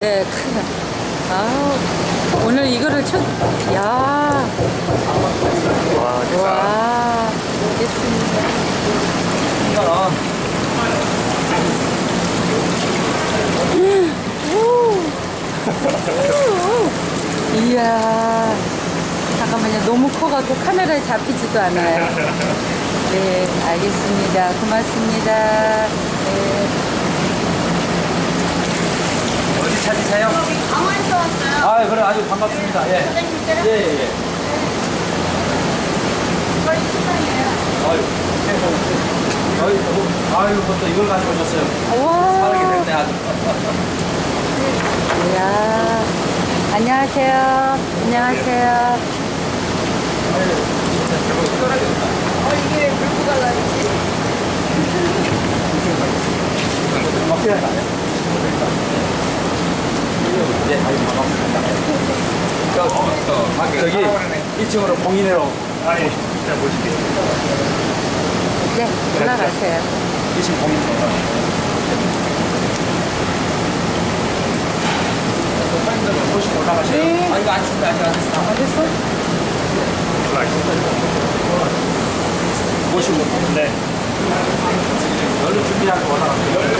네, 크다. 아 오늘 이거를 첫, 야, 와, 됐다. 와, 됐습니다. 이거는 이야, 잠깐만요. 너무 커갖고 카메라에 잡히지도 않아요. 네, 알겠습니다. 고맙습니다. 네. 어디 찾으세요? 강화에서 왔어요. 아, 아주 반갑습니다. 예. 예, 예, 예. 저희 친구예요. 아유, 아유, 뭐, 아유, 뭐또 이걸 가지고 오셨어요. 와, 됐네, 아주. 이야. 안녕하세요. 안녕하세요. 어, 이게 왜 물고 갈라지? 어떻게 할까? 예, 아유, 반갑습니다. 저, 저기 1층으로 공인회로 아니, 진짜 멋있게. 네, 올라가세요. 1층 공인회로. 사장님들 보시고 올라가세요. 네. 아, 이거 안 춥다, 아직 안 됐어. 안 됐어? 보시고. 네. 열로 준비하고 올라가세요. 네.